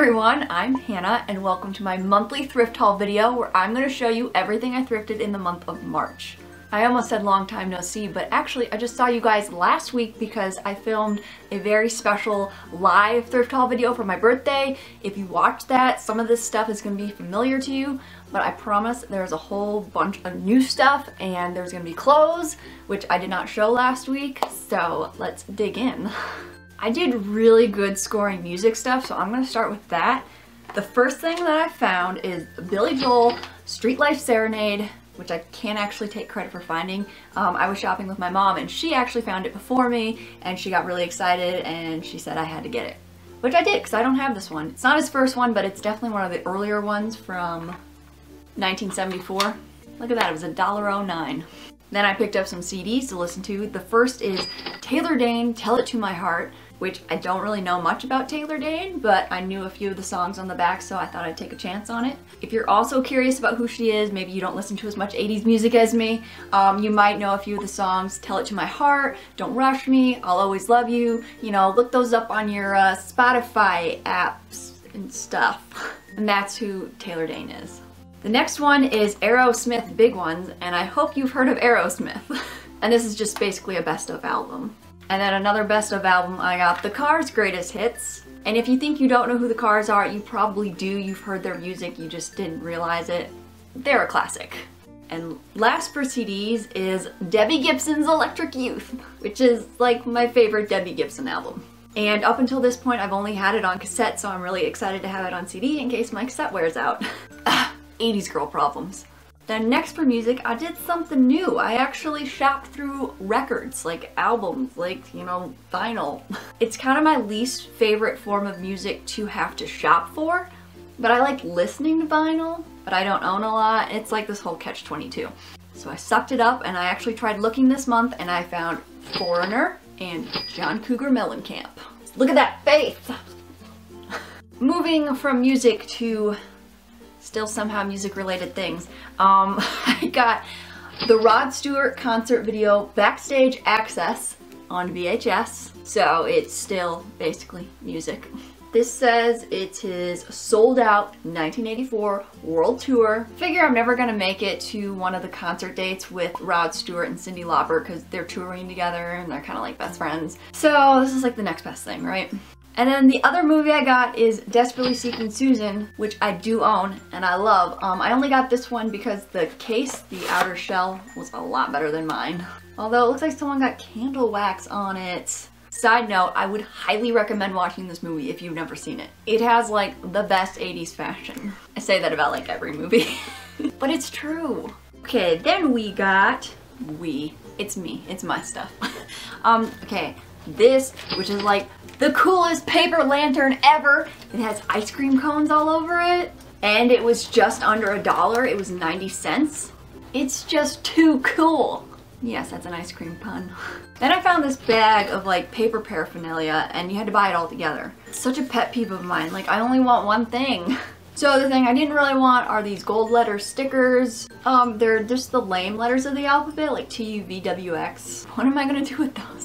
everyone, I'm Hannah and welcome to my monthly thrift haul video where I'm going to show you everything I thrifted in the month of March. I almost said long time no see, but actually I just saw you guys last week because I filmed a very special live thrift haul video for my birthday. If you watched that, some of this stuff is going to be familiar to you, but I promise there's a whole bunch of new stuff and there's going to be clothes, which I did not show last week, so let's dig in. I did really good scoring music stuff, so I'm to start with that. The first thing that I found is Billy Joel Street Life Serenade which I can't actually take credit for finding. Um, I was shopping with my mom and she actually found it before me and she got really excited and she said I had to get it. Which I did because I don't have this one. It's not his first one, but it's definitely one of the earlier ones from 1974. Look at that, it was $1.09. Then I picked up some CDs to listen to. The first is Taylor Dayne, Tell It To My Heart which I don't really know much about Taylor Dayne, but I knew a few of the songs on the back, so I thought I'd take a chance on it. If you're also curious about who she is, maybe you don't listen to as much 80s music as me, um, you might know a few of the songs, Tell It To My Heart, Don't Rush Me, I'll Always Love You, you know, look those up on your uh, Spotify apps and stuff. And that's who Taylor Dayne is. The next one is Aerosmith Big Ones, and I hope you've heard of Aerosmith. and this is just basically a best of album. And then another best of album, I got The Cars Greatest Hits. And if you think you don't know who the Cars are, you probably do. You've heard their music, you just didn't realize it. They're a classic. And last for CDs is Debbie Gibson's Electric Youth, which is like my favorite Debbie Gibson album. And up until this point, I've only had it on cassette, so I'm really excited to have it on CD in case my cassette wears out. Ah, 80s girl problems. Then next for music, I did something new. I actually shopped through records, like albums, like, you know, vinyl. It's kind of my least favorite form of music to have to shop for, but I like listening to vinyl, but I don't own a lot. It's like this whole catch-22. So I sucked it up and I actually tried looking this month and I found Foreigner and John Cougar Mellencamp. Look at that face! Moving from music to still somehow music related things. Um, I got the Rod Stewart concert video Backstage Access on VHS, so it's still basically music. This says it's his sold out 1984 world tour. Figure I'm never gonna make it to one of the concert dates with Rod Stewart and Cyndi Lauper because they're touring together and they're kind of like best friends. So this is like the next best thing, right? And then the other movie I got is Desperately Seeking Susan, which I do own and I love. Um, I only got this one because the case, the outer shell, was a lot better than mine. Although it looks like someone got candle wax on it. Side note, I would highly recommend watching this movie if you've never seen it. It has like the best 80s fashion. I say that about like every movie. but it's true. Okay, then we got, we, it's me, it's my stuff. um, okay, this, which is like the coolest paper lantern ever. It has ice cream cones all over it. And it was just under a dollar. It was 90 cents. It's just too cool. Yes, that's an ice cream pun. Then I found this bag of like paper paraphernalia and you had to buy it all together. It's such a pet peeve of mine. Like I only want one thing. So the thing I didn't really want are these gold letter stickers. Um, they're just the lame letters of the alphabet, like T-U-V-W-X. What am I gonna do with those?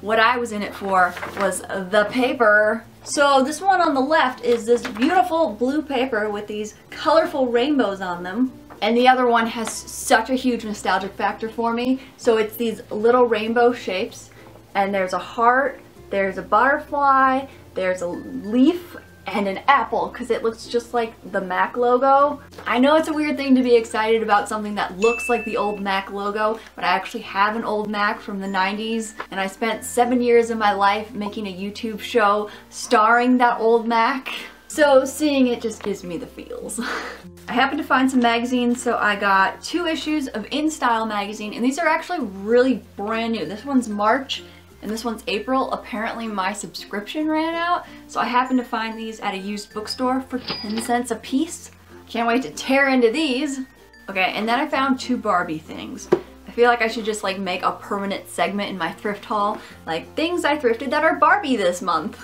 What I was in it for was the paper. So this one on the left is this beautiful blue paper with these colorful rainbows on them. And the other one has such a huge nostalgic factor for me. So it's these little rainbow shapes and there's a heart, there's a butterfly, there's a leaf and an apple because it looks just like the Mac logo. I know it's a weird thing to be excited about something that looks like the old Mac logo, but I actually have an old Mac from the 90s and I spent seven years of my life making a YouTube show starring that old Mac. So seeing it just gives me the feels. I happened to find some magazines, so I got two issues of InStyle magazine, and these are actually really brand new. This one's March, and this one's April. Apparently my subscription ran out, so I happened to find these at a used bookstore for 10 cents a piece. Can't wait to tear into these. Okay, and then I found two Barbie things. I feel like I should just like make a permanent segment in my thrift haul, like things I thrifted that are Barbie this month.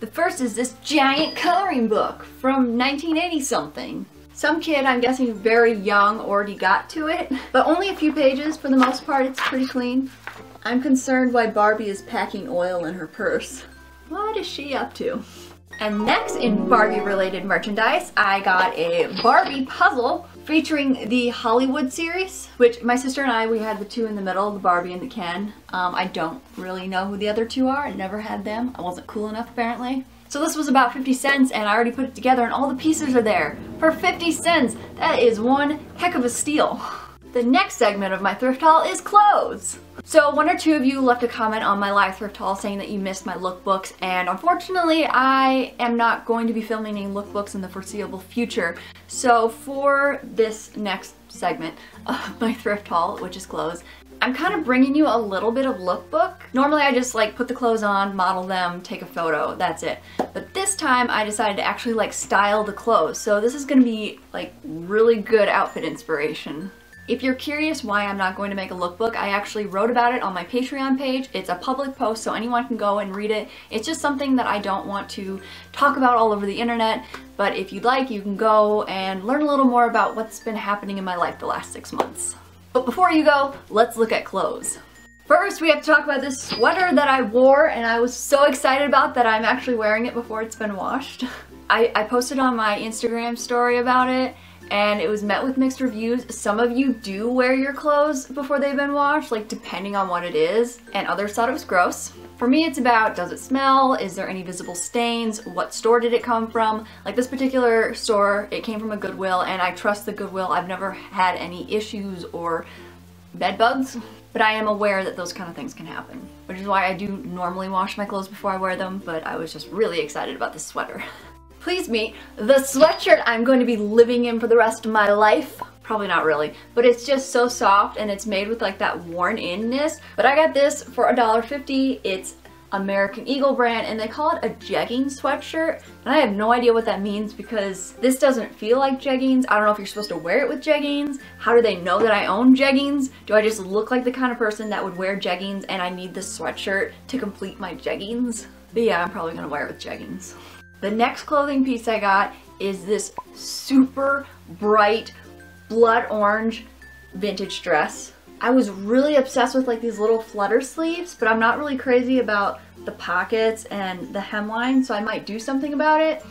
the first is this giant coloring book from 1980 something. Some kid, I'm guessing very young, already got to it, but only a few pages. For the most part, it's pretty clean. I'm concerned why Barbie is packing oil in her purse. What is she up to? And next in Barbie related merchandise, I got a Barbie puzzle featuring the Hollywood series, which my sister and I, we had the two in the middle, the Barbie and the Ken. Um, I don't really know who the other two are. I never had them. I wasn't cool enough apparently. So this was about 50 cents and I already put it together and all the pieces are there for 50 cents. That is one heck of a steal. The next segment of my thrift haul is clothes. So one or two of you left a comment on my live thrift haul saying that you missed my lookbooks and unfortunately I am not going to be filming any lookbooks in the foreseeable future. So for this next segment of my thrift haul, which is clothes, I'm kind of bringing you a little bit of lookbook. Normally I just like put the clothes on, model them, take a photo, that's it. But this time I decided to actually like style the clothes. So this is gonna be like really good outfit inspiration. If you're curious why I'm not going to make a lookbook, I actually wrote about it on my Patreon page. It's a public post so anyone can go and read it. It's just something that I don't want to talk about all over the internet, but if you'd like, you can go and learn a little more about what's been happening in my life the last six months. But before you go, let's look at clothes. First, we have to talk about this sweater that I wore and I was so excited about that I'm actually wearing it before it's been washed. I, I posted on my Instagram story about it and it was met with mixed reviews. Some of you do wear your clothes before they've been washed, like depending on what it is, and others thought it was gross. For me, it's about does it smell? Is there any visible stains? What store did it come from? Like this particular store, it came from a Goodwill, and I trust the Goodwill. I've never had any issues or bed bugs, but I am aware that those kind of things can happen, which is why I do normally wash my clothes before I wear them, but I was just really excited about this sweater. please me, the sweatshirt I'm going to be living in for the rest of my life. Probably not really, but it's just so soft and it's made with like that worn inness. But I got this for $1.50. It's American Eagle brand and they call it a jegging sweatshirt and I have no idea what that means because this doesn't feel like jeggings. I don't know if you're supposed to wear it with jeggings. How do they know that I own jeggings? Do I just look like the kind of person that would wear jeggings and I need this sweatshirt to complete my jeggings? But yeah, I'm probably gonna wear it with jeggings. The next clothing piece I got is this super bright blood orange vintage dress. I was really obsessed with like these little flutter sleeves, but I'm not really crazy about the pockets and the hemline, so I might do something about it.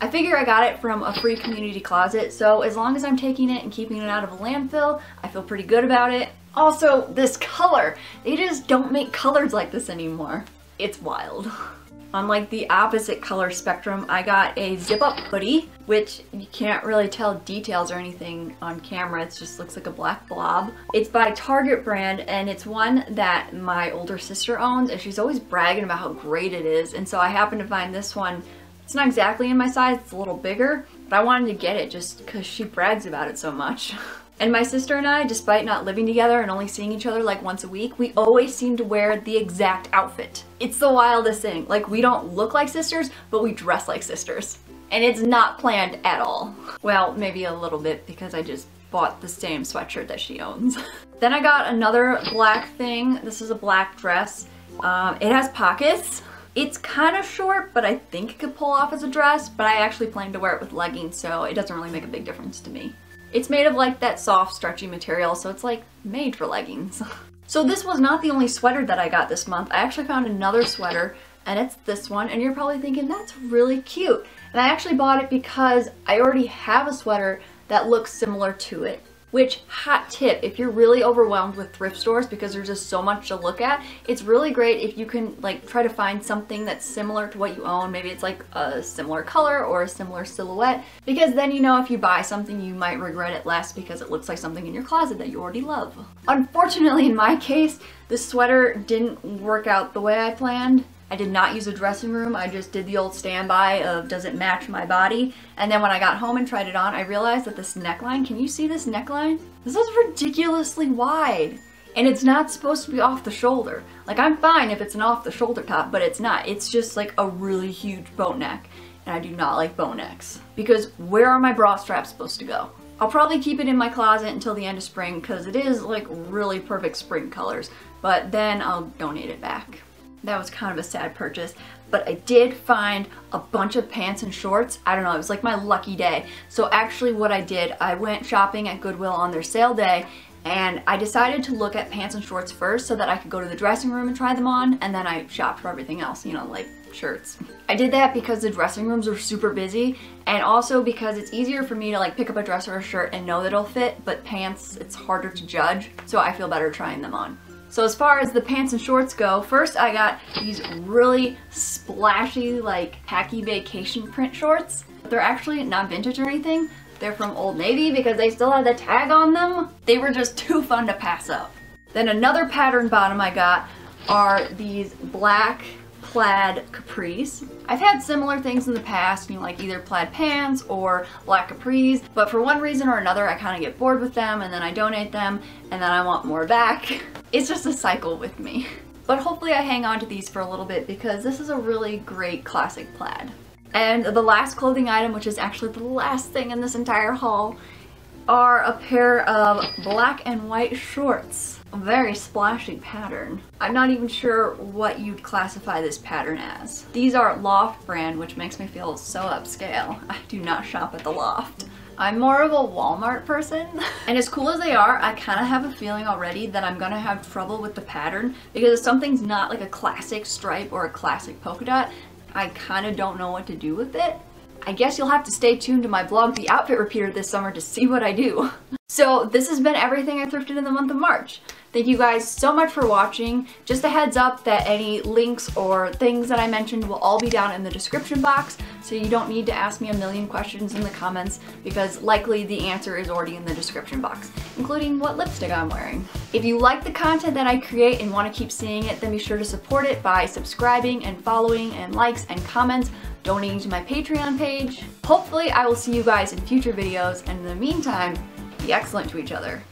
I figure I got it from a free community closet, so as long as I'm taking it and keeping it out of a landfill, I feel pretty good about it. Also, this color. They just don't make colors like this anymore. It's wild. On like the opposite color spectrum, I got a zip up hoodie, which you can't really tell details or anything on camera. It just looks like a black blob. It's by Target brand and it's one that my older sister owns and she's always bragging about how great it is. And so I happened to find this one. It's not exactly in my size, it's a little bigger, but I wanted to get it just because she brags about it so much. And my sister and I, despite not living together and only seeing each other like once a week, we always seem to wear the exact outfit. It's the wildest thing. Like we don't look like sisters, but we dress like sisters. And it's not planned at all. Well, maybe a little bit because I just bought the same sweatshirt that she owns. then I got another black thing. This is a black dress. Um, it has pockets. It's kind of short, but I think it could pull off as a dress, but I actually plan to wear it with leggings, so it doesn't really make a big difference to me. It's made of like that soft stretchy material so it's like made for leggings. so this was not the only sweater that I got this month. I actually found another sweater and it's this one and you're probably thinking that's really cute. And I actually bought it because I already have a sweater that looks similar to it. Which, hot tip, if you're really overwhelmed with thrift stores because there's just so much to look at, it's really great if you can like try to find something that's similar to what you own. Maybe it's like a similar color or a similar silhouette because then you know if you buy something you might regret it less because it looks like something in your closet that you already love. Unfortunately in my case, the sweater didn't work out the way I planned. I did not use a dressing room. I just did the old standby of does it match my body? And then when I got home and tried it on, I realized that this neckline, can you see this neckline? This is ridiculously wide. And it's not supposed to be off the shoulder. Like I'm fine if it's an off the shoulder top, but it's not. It's just like a really huge boat neck. And I do not like boat necks. Because where are my bra straps supposed to go? I'll probably keep it in my closet until the end of spring because it is like really perfect spring colors. But then I'll donate it back. That was kind of a sad purchase, but I did find a bunch of pants and shorts. I don't know, it was like my lucky day. So actually what I did, I went shopping at Goodwill on their sale day and I decided to look at pants and shorts first so that I could go to the dressing room and try them on and then I shopped for everything else, you know, like shirts. I did that because the dressing rooms are super busy and also because it's easier for me to like pick up a dress or a shirt and know that it'll fit, but pants, it's harder to judge, so I feel better trying them on. So as far as the pants and shorts go, first I got these really splashy like tacky vacation print shorts. They're actually not vintage or anything. They're from Old Navy because they still have the tag on them. They were just too fun to pass up. Then another pattern bottom I got are these black plaid capris. I've had similar things in the past, you know, like either plaid pants or black capris, but for one reason or another I kind of get bored with them and then I donate them and then I want more back. It's just a cycle with me. But hopefully I hang on to these for a little bit because this is a really great classic plaid. And the last clothing item, which is actually the last thing in this entire haul, are a pair of black and white shorts. A very splashy pattern. I'm not even sure what you'd classify this pattern as. These are Loft brand, which makes me feel so upscale. I do not shop at the Loft. I'm more of a Walmart person. and as cool as they are, I kind of have a feeling already that I'm gonna have trouble with the pattern because if something's not like a classic stripe or a classic polka dot, I kind of don't know what to do with it. I guess you'll have to stay tuned to my vlog, The Outfit Repeater, this summer to see what I do. So this has been everything I thrifted in the month of March. Thank you guys so much for watching. Just a heads up that any links or things that I mentioned will all be down in the description box, so you don't need to ask me a million questions in the comments because likely the answer is already in the description box, including what lipstick I'm wearing. If you like the content that I create and want to keep seeing it, then be sure to support it by subscribing and following and likes and comments donating to my Patreon page. Hopefully I will see you guys in future videos and in the meantime, be excellent to each other.